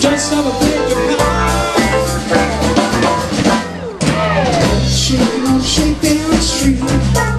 Just have a big car. Shaking on Shakedown Street.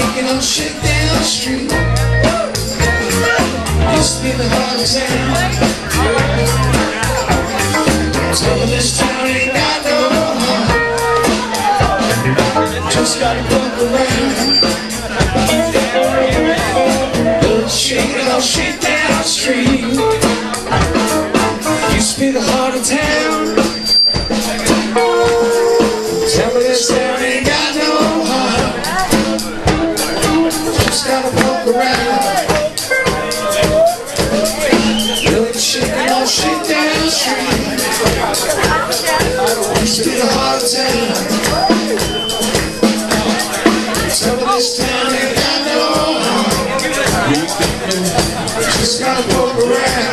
On shit down the street. To be the heart of town. Some of this town ain't got no heart. Just gotta fuck around. Shake it all, shake gotta go around.